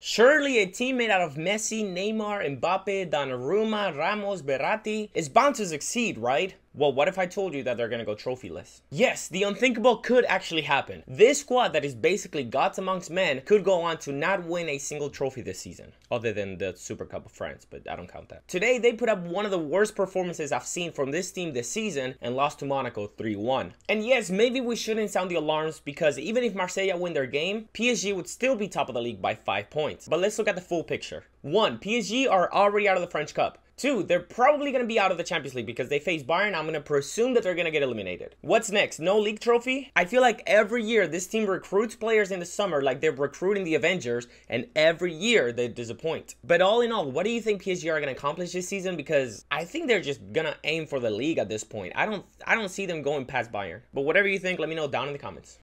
Surely a team made out of Messi, Neymar, Mbappe, Donnarumma, Ramos, Verratti is bound to succeed, right? Well, what if I told you that they're gonna go trophyless? Yes, the unthinkable could actually happen. This squad that is basically gods amongst men could go on to not win a single trophy this season, other than the Super Cup of France, but I don't count that. Today, they put up one of the worst performances I've seen from this team this season and lost to Monaco 3-1. And yes, maybe we shouldn't sound the alarms because even if Marseille win their game, PSG would still be top of the league by 5 points. But let's look at the full picture. 1. PSG are already out of the French Cup. Two, they're probably going to be out of the Champions League because they face Bayern. I'm going to presume that they're going to get eliminated. What's next? No league trophy? I feel like every year this team recruits players in the summer like they're recruiting the Avengers, and every year they disappoint. But all in all, what do you think PSG are going to accomplish this season? Because I think they're just going to aim for the league at this point. I don't, I don't see them going past Bayern. But whatever you think, let me know down in the comments.